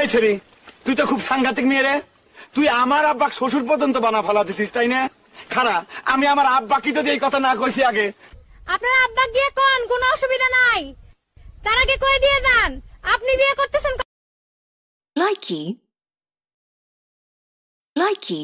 এই ছেড়ি। তুই তো খুব সাংঘাতিক মেয়ে রে। তুই আমার আব্বাক শ্বশুর পর্যন্ত বানা ফালা দিছিস তাই না? খারা আমি আমার আব্বাকে যদি এই কথা না কইছি আগে। আপনার আব্বা গিয়ে কোন? কোনো অসুবিধা নাই। তার আগে কই দিয়ে যান? আপনি বিয়ে করতেছেন লাইকি। লাইকি।